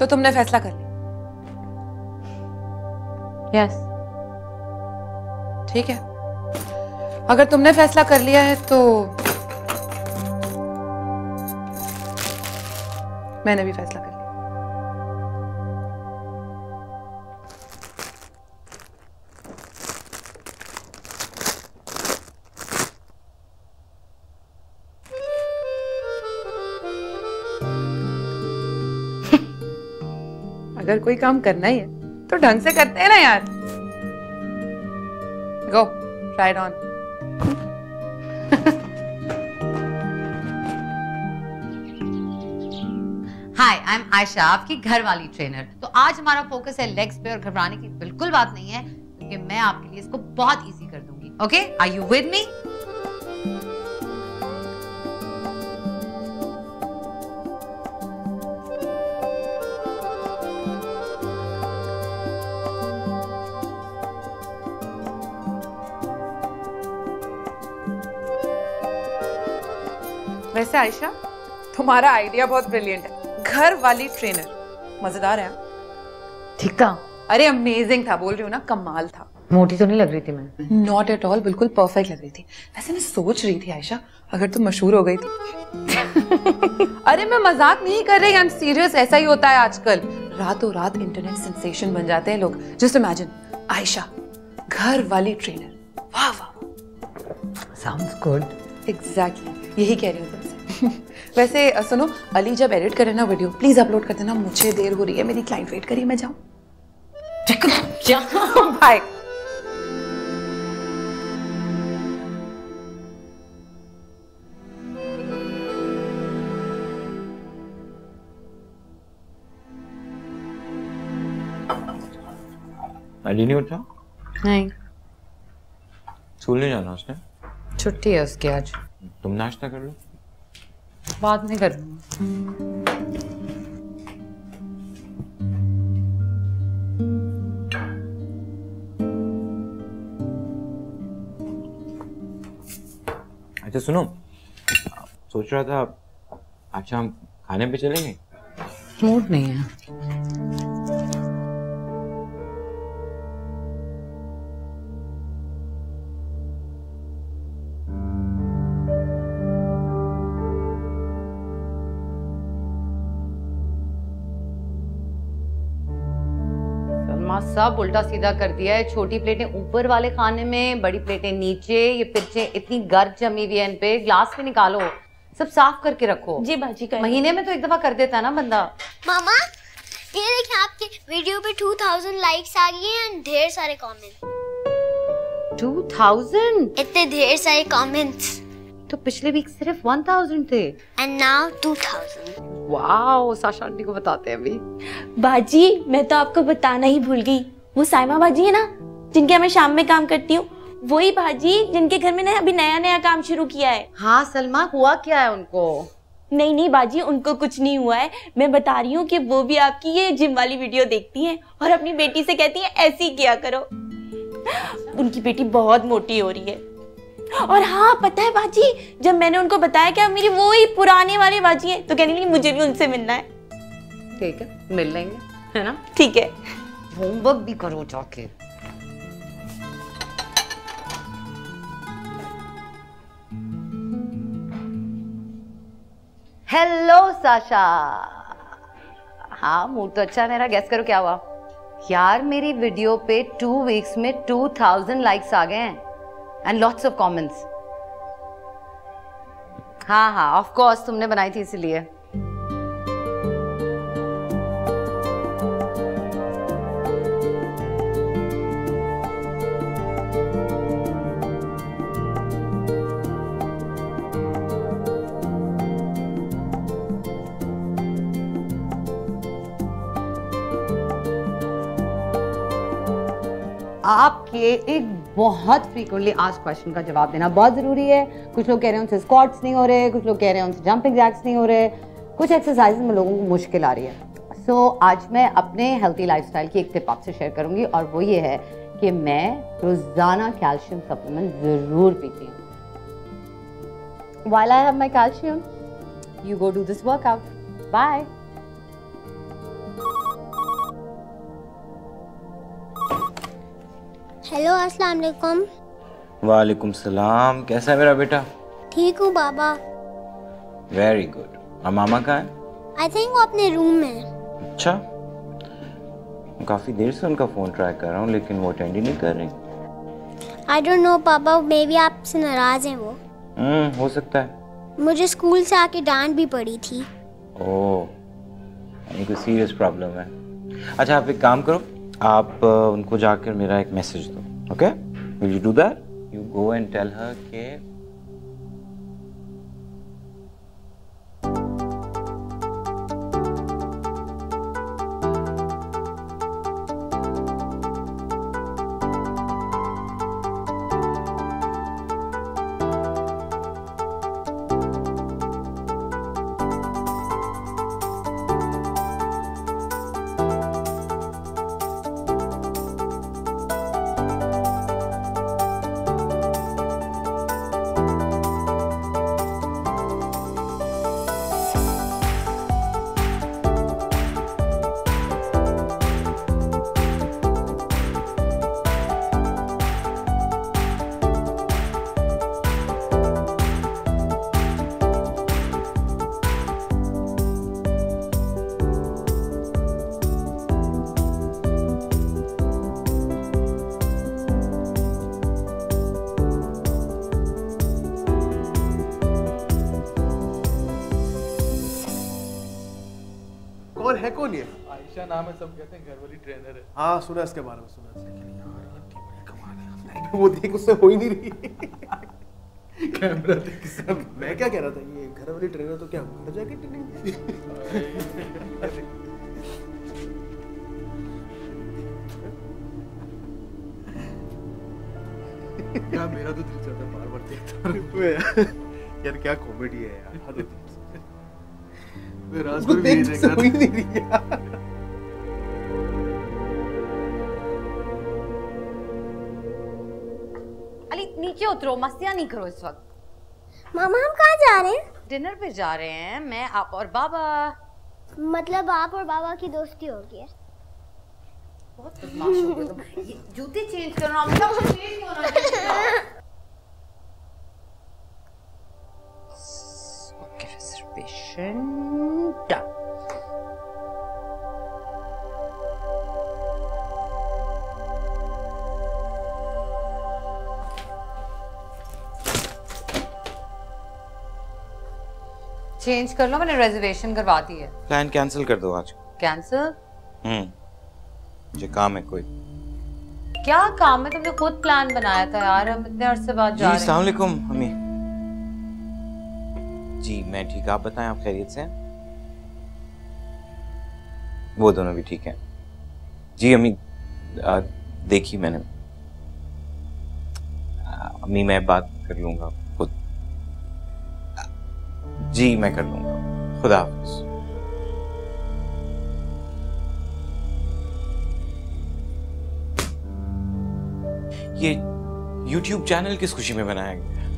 तो तुमने फैसला कर लिया। यस ठीक है। अगर तुमने फैसला कर लिया है तो मैंने भी फैसला कर अगर कोई काम करना ही है तो ढंग से करते हैं ना यार। Go try on hi I am Ayesha आपकी घर वाली ट्रेनर तो आज हमारा फोकस है लेग्स पे और घबराने की बिल्कुल बात नहीं है, क्योंकि मैं आपके लिए इसको बहुत इजी कर दूँगी. Okay are you with me वैसे आयशा तुम्हारा आइडिया बहुत ब्रिलियंट है। घर वाली ट्रेनर मज़ेदार है हाँ? ठीक। था अरे अमेजिंग था बोल रही हूँ ना कमाल था। मोटी तो नहीं लग रही थी मैं? नॉट एट ऑल बिल्कुल परफेक्ट लग रही थी। वैसे मैं सोच रही थी आयशा अगर तुम मशहूर हो गई थी। अरे मैं मज़ाक नहीं कर रही आई एम सीरियस ऐसा ही होता है आजकल। रातों रात इंटरनेट सेंसेशन बन जाते हैं लोग। जस्ट इमेजिन आयशा घर वाली ट्रेनर वाह वाह। साउंड्स गुड एग्जैक्टली यही कह रही हूँ तुमसे वैसे सुनो अली जब एडिट करे ना वीडियो प्लीज़ अपलोड कर देना मुझे देर हो रही है मेरी क्लाइंट वेट करी मैं जाऊँ। बाय अली नहीं उठा? नहीं। स्कूल नहीं जाना उसने? छुट्टी है उसकी आज। तुम नाश्ता कर लो। बाद नहीं कर अच्छा सुनो। सोच रहा था अच्छा हम खाने पे चलेंगे? मूड नहीं है। सब उल्टा सीधा कर दिया है। छोटी प्लेटें ऊपर वाले खाने में बड़ी प्लेटें नीचे ये पिर्चे इतनी गर्द जमी हुई है इन पे। ग्लास में निकालो सब साफ़ करके रखो। जी बाजी का महीने में तो एक दफ़ा कर देता है ना बंदा। मामा ये देखिए आपके वीडियो पे 2000 लाइक्स आ गए हैं एंड ढेर सारे कमेंट्स टू थाउज़ेंड इतने ढेर सारे कमेंट्स तो पिछले वीक सिर्फ़ वन थाउज़ेंड थे। And now 2000 wow Sasha aunty को बताते हैं अभी। बाजी मैं तो आपको बताना ही भूल गई। वो साइमा बाजी है ना जिनके मैं शाम में काम करती हूँ। वही बाजी जिनके घर में ना अभी नया नया काम शुरू किया है। हाँ सलमा हुआ क्या है उनको? नहीं नहीं बाजी उनको कुछ नहीं हुआ है। मैं बता रही हूँ कि वो भी आपकी ये जिम वाली वीडियो देखती हैं और अपनी बेटी से कहती हैं ऐसी ही किया करो। उनकी बेटी बहुत मोटी हो रही है। और हाँ पता है बाजी जब मैंने उनको बताया कि मेरी वो ही पुराने वाले बाजी है तो कहने लगी मुझे भी उनसे मिलना है। ठीक है मिल लेंगे है ना? ठीक है। होमवर्क भी करो जाके। हेलो साशा हाँ मूड तो अच्छा है मेरा गेस करो क्या हुआ? यार मेरी वीडियो पे टू वीक्स में टू थाउज़ेंड लाइक्स आ गए हैं। एंड लॉट्स ऑफ़ कमेंट्स हाँ हाँ ऑफ़ कोर्स तुमने बनाई थी इसीलिए। आपके एक बहुत फ्रीक्वेंटली आज क्वेश्चन का जवाब देना बहुत ज़रूरी है कुछ लोग कह रहे हैं उनसे स्क्वाट्स नहीं हो रहे कुछ लोग कह रहे हैं उनसे जंपिंग जैक्स नहीं हो रहे कुछ एक्सरसाइज में लोगों को मुश्किल आ रही है सो so, आज मैं अपने हेल्थी लाइफस्टाइल की एक टिप आपसे शेयर करूँगी और वो ये है कि मैं रोज़ाना कैल्शियम सप्लीमेंट ज़रूर पीती हूँ While I have my calcium, you go do this workout. Bye. Hello अस्सलाम वालेकुम वालेकुम सलाम। कैसा है मेरा बेटा? ठीक हूँ बाबा। वेरी गुड और मामा कहाँ है? आई थिंक वो अपने रूम में है। अच्छा। काफ़ी देर से उनका फ़ोन ट्राई कर रहा हूँ लेकिन वो अटेंड ही नहीं कर रही। आई डोंट नो पापा मे बी आपसे नाराज़ हैं वो। हम्म हो सकता है। मुझे स्कूल से आके डांट भी पड़ी थी। ओह यानी कोई सीरियस प्रॉब्लम है। अच्छा आप एक काम करो आप उनको जाकर मेरा एक मैसेज दो, okay? Will you do that you go and tell her के कौन है कौन ये? आयशा नाम है सब कहते हैं घर वाली ट्रेनर है। हाँ सुना इसके बारे में सुना वो देख उससे हो ही नहीं रही। कैमरा देख। सब मैं क्या कह रहा था ये घर वाली ट्रेनर तो क्या घर जाके ट्रेनिंग यार मेरा तो दिल चाहता बार बार देखता। यार क्या कॉमेडी है यार उसको देख देख से रहा था। नहीं रही यार अली नीचे उतरो मस्तियाँ नहीं करो इस वक्त। मामा हम कहाँ जा रहे हैं? डिनर पे जा रहे हैं मैं आप और बाबा। मतलब आप और बाबा की दोस्ती होगी। है बहुत बदमाश हो गए। तुम ये जूते चेंज करना चेंज होना रिजर्वेशन डन चेंज कर लो मैंने रिजर्वेशन करवा दी है। प्लान कैंसिल कर दो आज। Cancel hmm. मुझे काम है कोई। क्या काम है? तुमने खुद प्लान बनाया था यार हम इतने अरसे बाद जा रहे हैं। अस्सलाम वालेकुम अम्मी जी, मैं ठीक आप बताएँ, आप खैरियत से वो दोनों भी ठीक हैं। जी, अम्मी देखी मैंने। अम्मी, मैं बात कर लूँगा खुद। जी, मैं कर लूँगा। खुदा हाफिज। ये YouTube चैनल किस खुशी में बनाया गया